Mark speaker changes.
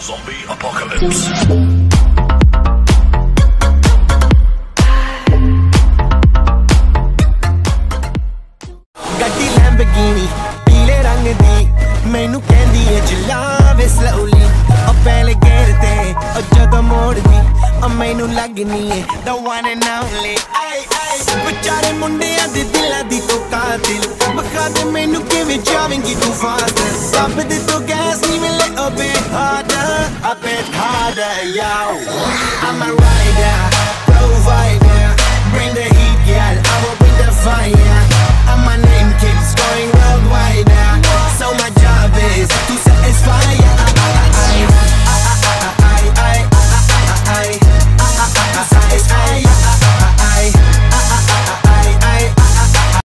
Speaker 1: Zombie Apocalypse.
Speaker 2: ਗੱਡੀ ਲੈਂਬਗੀਨੀ ਪੀਲੇ ਰੰਗ ਦੀ ਮੈਨੂੰ ਕਹਿੰਦੀ ਏ ਚਲਾਵੇ ਸਲੋਲੀ ਉਹ ਪਹਿਲੇ ਗੇਰ ਤੇ ਉਹ ਜਦੋਂ ਮੋੜਦੀ ਉਹ ਮੈਨੂੰ ਲੱਗਨੀ ਏ the one and only ਆਏ ਆਏ ਵਿਚਾਰੇ ਮੁੰਡਿਆਂ ਦੇ ਦਿਲਾਂ ਦੀ ਤੂੰ ਕਾਤਿਲ ਬਖਾ ਦੇ ਮੈਨੂੰ ਕਿਵੇਂ ਜਾਵੇਂਗੀ ਤੂੰ ਫਾਸਟ ਸਭ ਦੇ ਤੋਂ ਗੈਸ ਨਹੀਂ ਮਿਲੇ a bit harder, yo. I'm a rider.